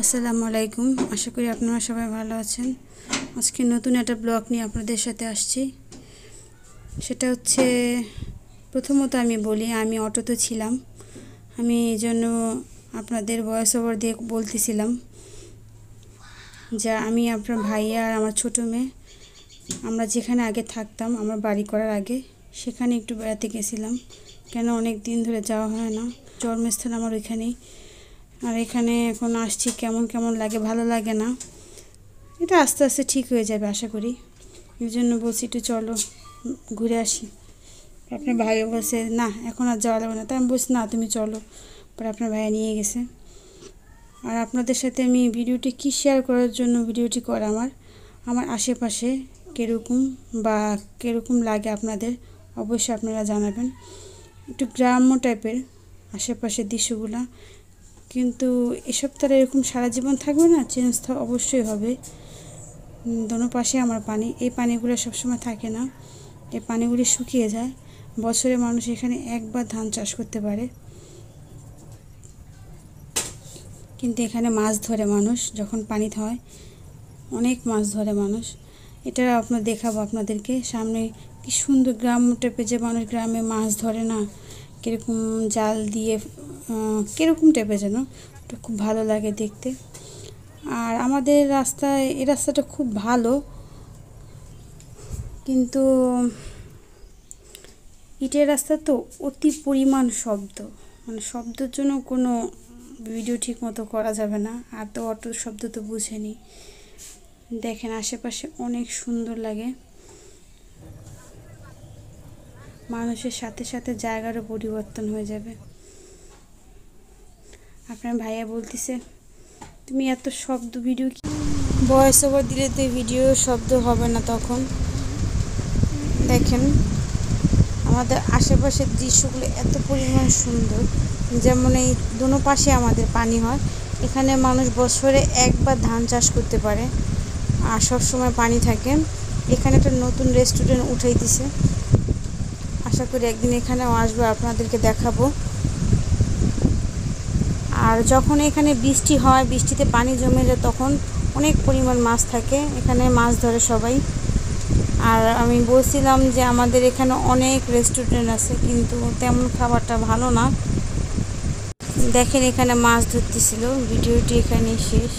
আসসালামু আলাইকুম। আশা করি আপনারা সবাই ভালো আছেন। আজকে নতুন একটা ব্লগ নিয়ে আপনাদের সাথে আসছি। সেটা হচ্ছে, প্রথমত আমি বলি, আমি অটোতে ছিলাম। আমি এই জন্য আপনাদের ভয়েস ওভার দিয়ে বলতেছিলাম যা, আমি আপনার ভাইয়া আর আমার ছোটো মেয়ে, আমরা যেখানে আগে থাকতাম, আমার বাড়ি করার আগে, সেখানে একটু বেড়াতে গেছিলাম। কেন অনেক দিন ধরে যাওয়া হয় না। জন্মস্থান আমার ওইখানেই। আর এখানে এখন আসছি কেমন কেমন লাগে, ভালো লাগে না। এটা আস্তে আস্তে ঠিক হয়ে যাবে আশা করি। এই জন্য বলছি একটু চলো, ঘুরে আসি। আপনার ভাই বলছে, না, এখন আর যাওয়া যাবে না। তাই আমি বলছি, না, তুমি চলো। পরে আপনার ভাইয়া নিয়ে গেছে। আর আপনাদের সাথে আমি ভিডিওটি কী শেয়ার করার জন্য ভিডিওটি করা আমার আমার আশেপাশে কীরকম বা কীরকম লাগে আপনাদের, অবশ্যই আপনারা জানাবেন। একটু গ্রাম্য টাইপের আশেপাশের দৃশ্যগুলা কিন্তু এসব তারা এরকম সারা জীবন থাকবে না? চেঞ্জ তো অবশ্যই হবে। দোনো পাশে আমার পানি। এই পানিগুলো সবসময় থাকে না। এই পানিগুলি শুকিয়ে যায়। বছরে মানুষ এখানে একবার ধান চাষ করতে পারে। কিন্তু এখানে মাছ ধরে মানুষ। যখন পানি হয়, অনেক মাছ ধরে মানুষ। এটা আপনার দেখাবো আপনাদেরকে। সামনে কি সুন্দর গ্রাম টাইপের যে মানুষ গ্রামে মাছ ধরে না? কীরকম জাল দিয়ে কীরকম টাইপের যেন? ওটা খুব ভালো লাগে দেখতে। আর আমাদের রাস্তায়, এই রাস্তাটা খুব ভালো। কিন্তু ইটের রাস্তা তো অতি পরিমাণ শব্দ। মানে শব্দের জন্য কোনো ভিডিও ঠিক মতো করা যাবে না। আর তো অটো শব্দ তো বুঝেনি। দেখেন আশেপাশে অনেক সুন্দর লাগে। মানুষের সাথে সাথে জায়গারও পরিবর্তন হয়ে যাবে। আপনার ভাইয়া বলতেছে, তুমি এত শব্দ ভিডিও ভয়েস ওভার দিলে তো ভিডিও শব্দ হবে না তখন। দেখেন, আমাদের আশেপাশের দৃশ্যগুলো এত পরিমাণ সুন্দর। যেমন এই দুনো পাশে আমাদের পানি হয়, এখানে মানুষ বছরে একবার ধান চাষ করতে পারে আর সব সময় পানি থাকে। এখানে একটা নতুন রেস্টুরেন্ট উঠাই দিছে আশা করি একদিন এখানেও আসব, আপনাদেরকে দেখাবো। আর যখন এখানে বৃষ্টি হয়, বৃষ্টিতে পানি জমে যায়, তখন অনেক পরিমাণ মাছ থাকে। এখানে মাছ ধরে সবাই। আর আমি বলছিলাম যে আমাদের এখানে অনেক রেস্টুরেন্ট আছে, কিন্তু তেমন খাবারটা ভালো না। দেখেন এখানে মাছ ধরতেছিল, ভিডিওটি এখানে শেষ।